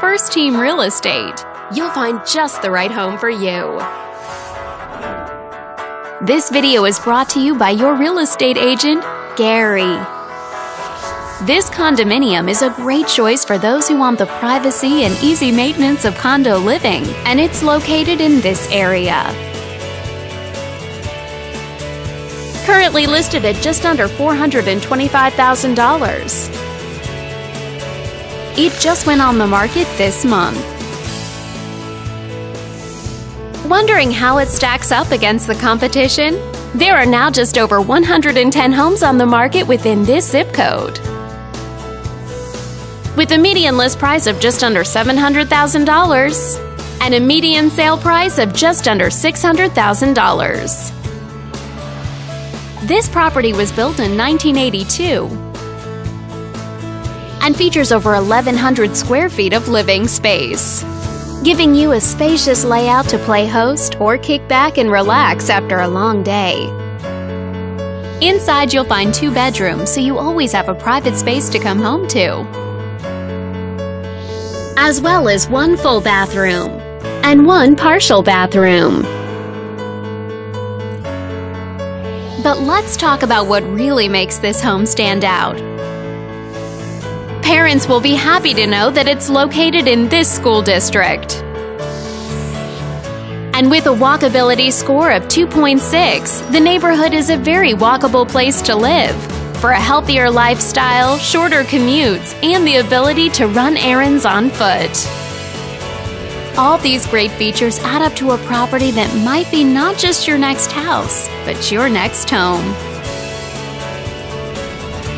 First Team Real Estate. You'll find just the right home for you. This video is brought to you by your real estate agent, Gary. This condominium is a great choice for those who want the privacy and easy maintenance of condo living, and it's located in this area. Currently listed at just under $425,000. It just went on the market this month. Wondering how it stacks up against the competition? There are now just over 110 homes on the market within this zip code. With a median list price of just under $700,000 and a median sale price of just under $600,000. This property was built in 1982 and features over 1,100 square feet of living space giving you a spacious layout to play host or kick back and relax after a long day. Inside, you'll find two bedrooms, so you always have a private space to come home to. As well as one full bathroom and one partial bathroom. But let's talk about what really makes this home stand out. Parents will be happy to know that it's located in this school district. And with a walkability score of 2.6, the neighborhood is a very walkable place to live. For a healthier lifestyle, shorter commutes, and the ability to run errands on foot. All these great features add up to a property that might be not just your next house, but your next home.